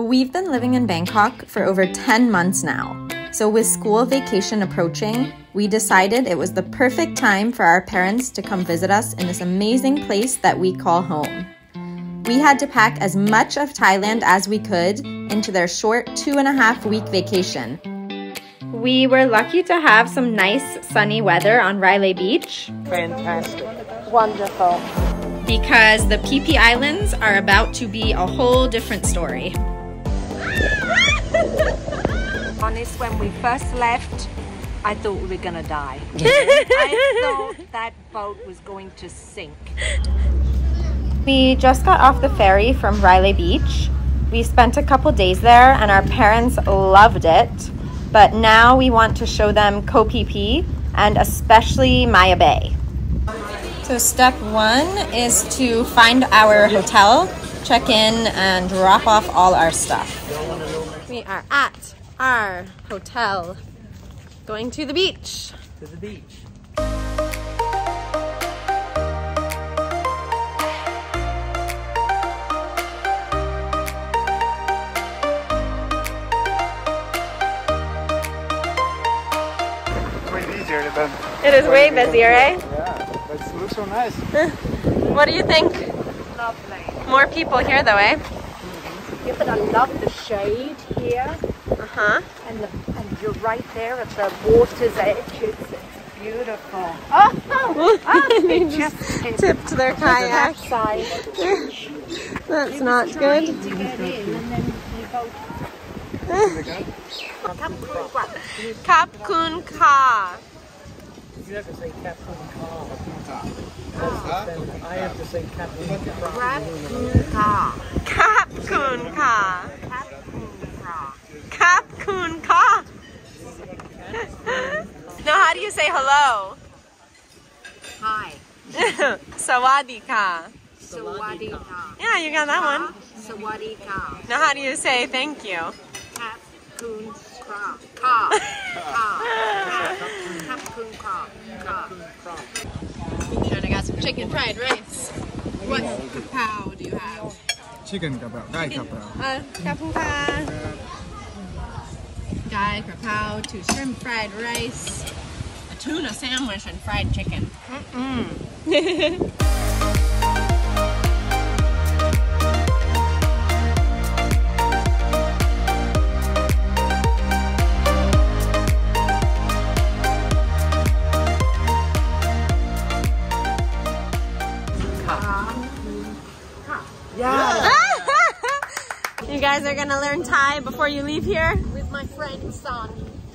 We've been living in Bangkok for over 10 months now. So, with school vacation approaching, we decided it was the perfect time for our parents to come visit us in this amazing place that we call home. We had to pack as much of Thailand as we could into their short two and a half week vacation. We were lucky to have some nice sunny weather on Railay Beach. Fantastic. Wonderful. Because the Phi Phi Islands are about to be a whole different story. Honest, when we first left, I thought we were gonna die. I thought that boat was going to sink. We just got off the ferry from Railay Beach. We spent a couple days there and our parents loved it. But now we want to show them Koh Phi Phi and especially Maya Bay. So step one is to find our hotel, check in and drop off all our stuff. We are at our hotel, going to the beach. To the beach. way easier than It is way busier, eh? yeah, but it looks so nice. What do you think? Lovely. More people here though, eh? Yeah, but I love the shade here, Uh-huh. and the, and you're right there at the water's edge. It's, it's beautiful. Oh, oh, oh they just hit Tipped their kayak. that side. That's not good. to get in, and then you go. Kap kun ka. You have to say Captain Car. I have to say Captain Car. Grab kun ka. Kap kun ka. Now, how do you say hello? Hi. Sawadee ka. Sawadee ka. Yeah, you got that one. Sawadee ka. Now, how do you say thank you? Kun ka. Ka. Ka. Kun ka. Ka got some chicken fried rice. What kapow do you have? Chicken kapow. Guy kapow. Uh, kapuha. Guy kapow, two shrimp fried rice, a tuna sandwich, and fried chicken. Mm -mm. guys are gonna learn Thai before you leave here? With my friend son.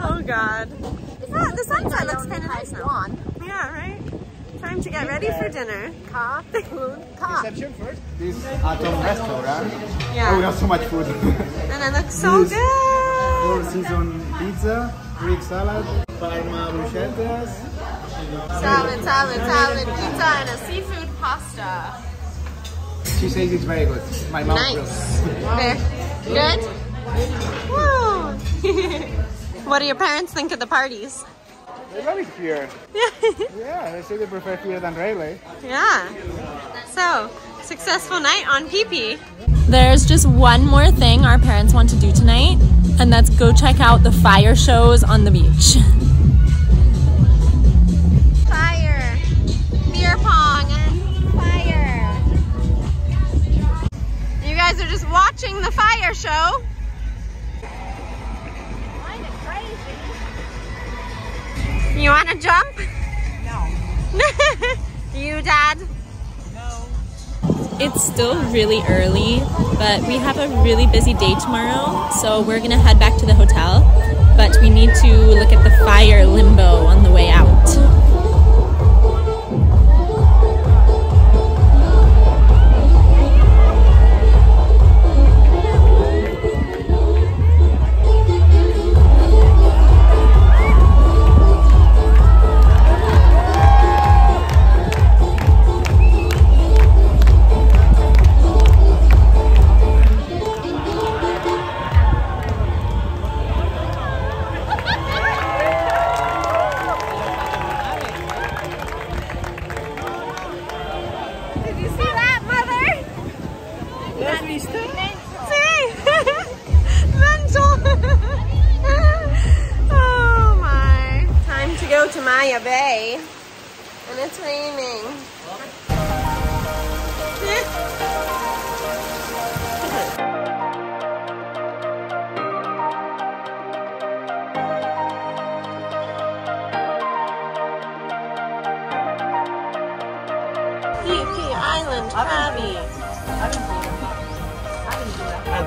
oh god. Yeah, the sunset looks kind of nice now. One. Yeah, right? Time to get ready for dinner. Ka. Kun ka. Reception first. This Atom restaurant. Oh, we Yeah. have so much food. And it looks so Yes. good. Four season pizza, Greek salad, Parma bruschettas. Salad, salad, salad, pizza, and a seafood pasta. She says it's very good. My mom Nice. There. Good? Woo! what do your parents think of the parties? They love it here. Yeah, they say they prefer here than Railay. Yeah. So, successful night on Phi Phi. There's just one more thing our parents want to do tonight, and that's go check out the fire shows on the beach. Guys are just watching the fire show. Kind of crazy. You want to jump? No. you, Dad? No. It's still really early, but we have a really busy day tomorrow, so we're gonna head back to the hotel. But we need to look at the fire limbo on the way out.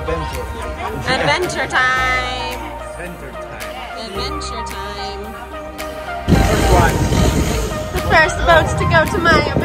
Adventure. Adventure time. Adventure time. Adventure time. The first boats to go to Maya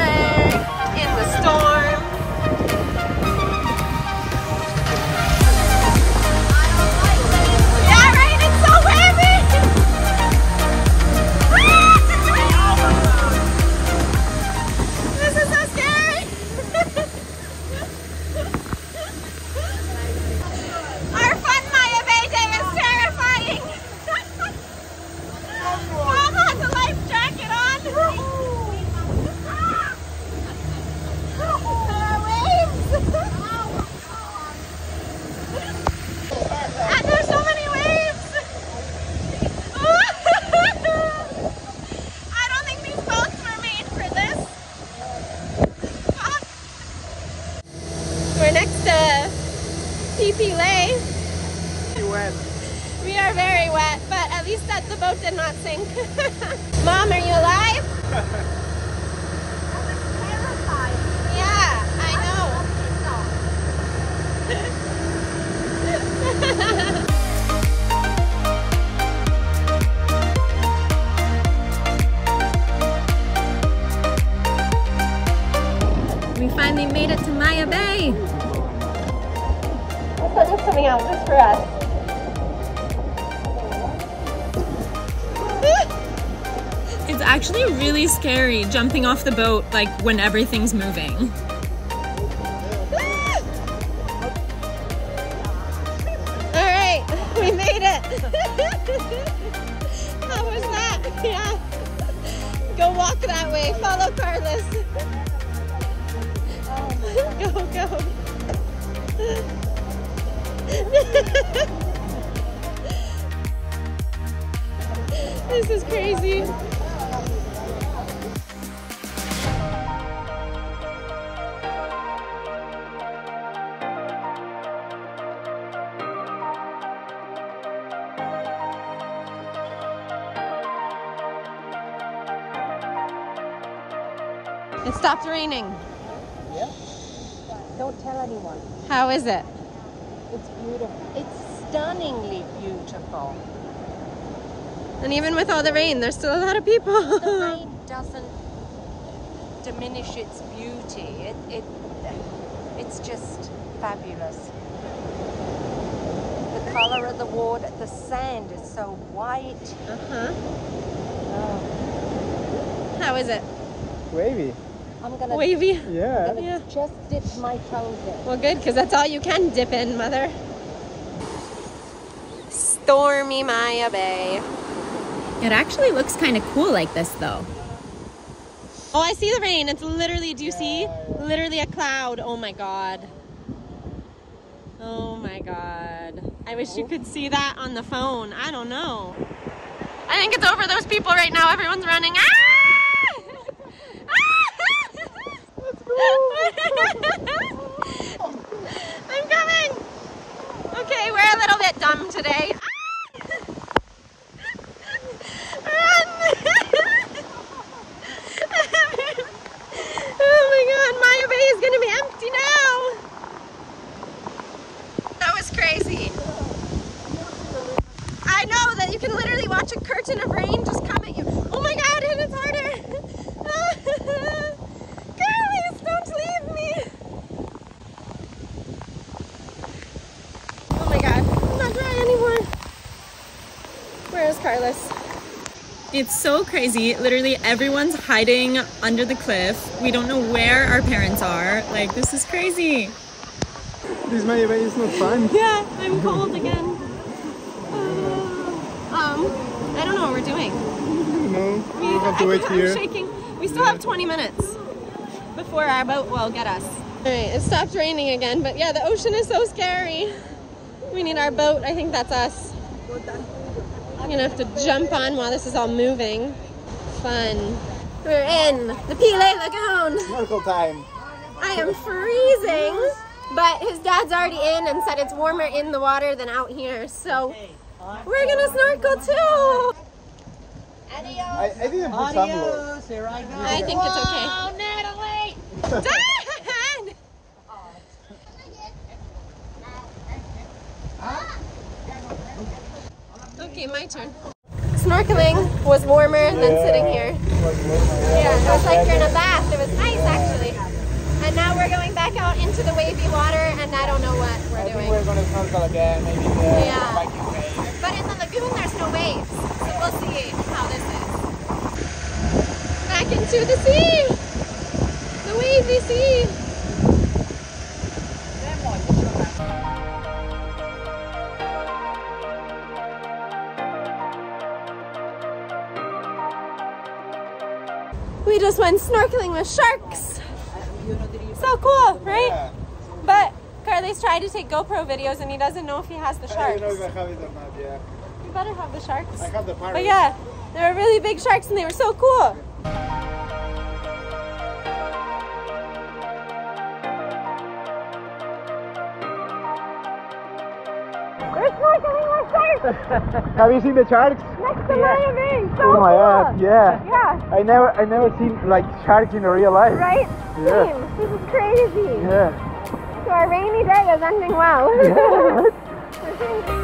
least that the boat did not sink. Mom, are you alive? Yeah, I know. we finally made it to Maya Bay. The sun is coming out just for us. It's actually really scary jumping off the boat like when everything's moving. We made it. How was that? Yeah. Go walk that way. Follow Carles. go, go. this is crazy. It stopped raining. Yeah. Don't tell anyone. How is it? It's beautiful. It's stunningly beautiful. And even with all the rain, there's still a lot of people. The rain doesn't diminish its beauty. It, it, it's just fabulous. The color of the water, the sand is so white. uh-huh. Oh, How is it? Wavy. I'm gonna, Wavy? I'm Yeah. gonna Yeah. just dip my toes in. Well, good, because that's all you can dip in, Mother. Stormy Maya Bay. It actually looks kind of cool like this though. Oh, I see the rain. It's literally, do you see? Literally a cloud. Oh my God. Oh my God. I wish you could see that on the phone. I don't know. I think it's over those people right now. Everyone's running. Ah! I'm coming. Okay, we're a little bit dumb today. Run! oh my god, Maya Bay is gonna be empty now. That was crazy. I know that you can literally watch a curtain of rain just come at you. Oh my god, and it's harder. Carles, don't leave me. Oh my god, I'm not dry anymore. Where is Carles? It's so crazy. Literally everyone's hiding under the cliff. We don't know where our parents are. Like this is crazy. This Maya Bay is not fun. Yeah, I'm cold again. Um, I don't know what we're doing. No, We we have to wait I'm here. shaking. We still have 20 minutes before our boat will get us. All right, it stopped raining again, but yeah, the ocean is so scary. We need our boat. I think that's us. I'm gonna have to jump on while this is all moving. Fun. We're in the Pileh Lagoon. Snorkel time. I am freezing, but his dad's already in and said it's warmer in the water than out here, so we're gonna snorkel too. I, I didn't put sunblock. Adios, here I go. I think it's okay. Oh, Natalie! Dad! Okay, my turn. Snorkeling was warmer than sitting here. Yeah, it was like you're in a bath. It was nice actually. And now we're going back out into the wavy water and I don't know what we're think doing. we're gonna snorkel again, maybe the Yeah. Viking Bay. But in the lagoon there's no waves. So we'll see how this is. Back into the sea! The wavy sea! Just went snorkeling with sharks. So cool, right? But Carles tried to take GoPro videos and he doesn't know if he has the I don't know sharks. if I have it or not, yeah. You better have the sharks. I have the pirate. But yeah, they were really big sharks and they were so cool. We're snorkeling with sharks Have you seen the sharks? next to Maya Bay. So Oh my cool. god, yeah. Yeah, I never I never seen like sharks in real life. right? Yeah. Same. This is crazy. Yeah. So our rainy day is ending well. Mom,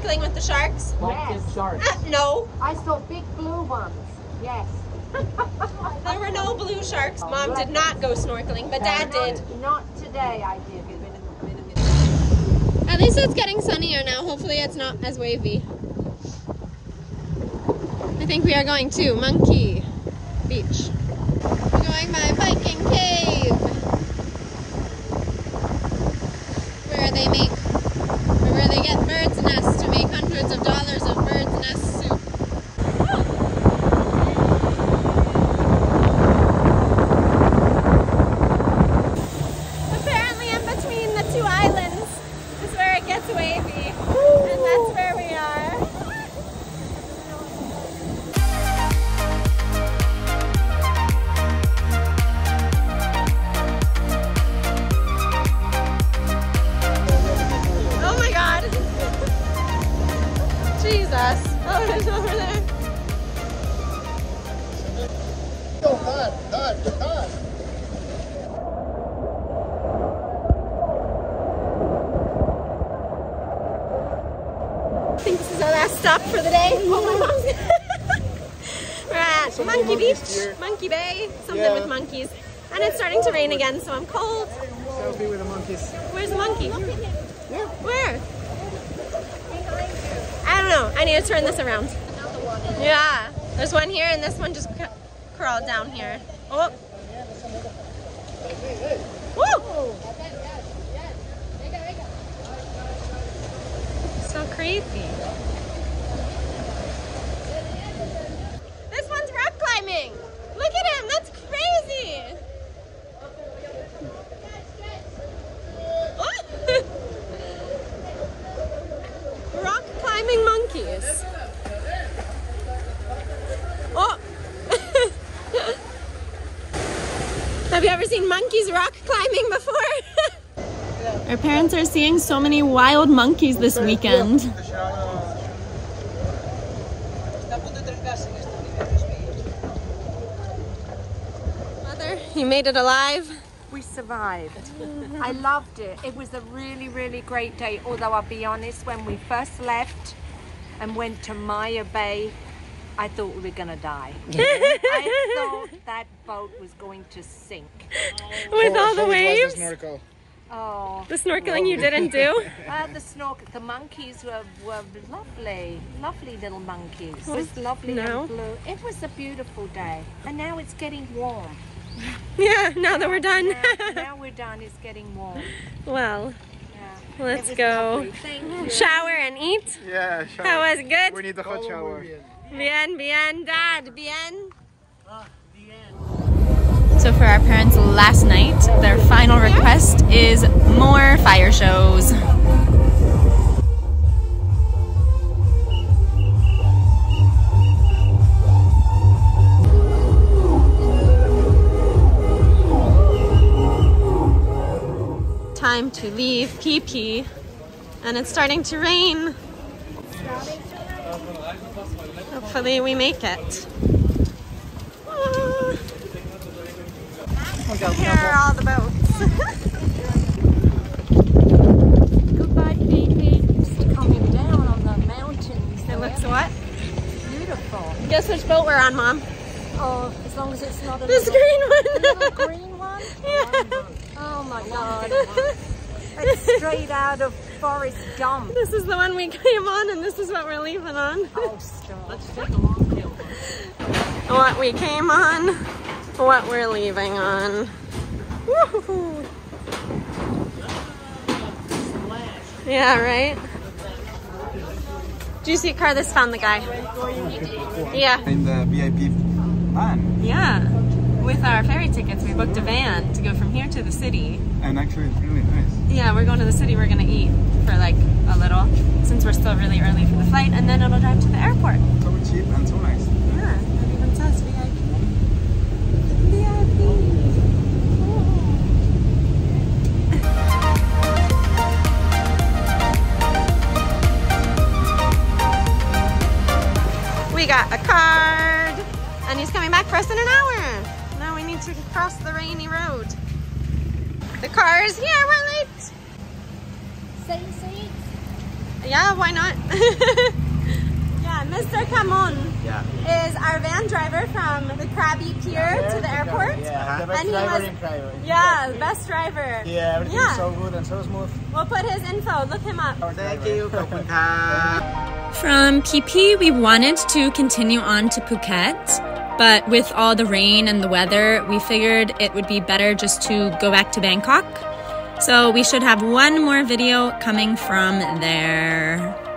snorkeling with the sharks? Black tip shark. Uh, no, I saw big blue ones. Yes. there were no blue sharks. Mom did not go snorkeling, but Dad did. Not today, I did. At least it's getting sunnier now. Hopefully, it's not as wavy. I think we are going to Monkey Beach. We're going by Viking Cave, where they make, stop for the day. We're at Some Monkey Beach. Monkey Bay, something Yeah. with monkeys. And it's starting to rain again, so I'm cold. Selfie with the monkeys. Where's the monkey? Yeah. Where? I don't know. I need to turn this around. Yeah. There's one here, and this one just cr- crawled down here. Oh. Woo! So creepy. This one's rock climbing. Look at him. That's crazy. Rock climbing monkeys. Oh. Have you ever seen monkeys rock climbing before? Our parents are seeing so many wild monkeys this weekend. Mother, you made it alive. We survived. I loved it. It was a really, really great day. Although I'll be honest, when we first left and went to Maya Bay, I thought we were gonna die. I thought that boat was going to sink. With oh, all the So it was waves. Snorkel. Oh, The snorkeling you didn't do. uh, the snorkel, the monkeys were, were lovely, lovely little monkeys. It was lovely no. and blue. It was a beautiful day, and now it's getting warm. Yeah, now that we're done. now we're done. It's getting warm. well, Yeah. Let's go shower and eat. Yeah, shower. That was good. We need the hot shower. Bien, bien, dad, bien. So for our parents last night, their final request is more fire shows. Time to leave Phi Phi, and it's starting to rain. Hopefully, we make it. Here are all the boats. Goodbye, Phi Phi. Coming down on the mountains. it looks what? Beautiful. Guess which boat we're on, Mom? Oh, as long as it's not a This little, green one. little green one. Yeah. Oh my god. It's straight out of Forrest Gump. This is the one we came on, and this is what we're leaving on. Oh, stop. Let's take a long hill. What we came on, what we're leaving on. Woohoo. Yeah, right? Do you see car? This found the guy. Yeah. In the VIP van, Yeah. With our ferry tickets, we booked a van to go from here to the city. and actually it's really nice. Yeah, we're going to the city. We're going to eat for like a little since we're still really early for the flight, and then it'll drive to the airport. So cheap and so nice. Yeah, it even says. We got a card, and he's coming back for us in an hour. Now we need to cross the rainy road. The car is here. We're late. Same seat. Yeah, why not? Mr. Camon yeah. is our van driver from the Krabi Pier yeah, to the airport. Yeah, the and he was, Yeah, best driver. Yeah, everything yeah. so good and so smooth. We'll put his info, look him up. Thank you. from Phi Phi, we wanted to continue on to Phuket. But with all the rain and the weather, we figured it would be better just to go back to Bangkok. So we should have one more video coming from there.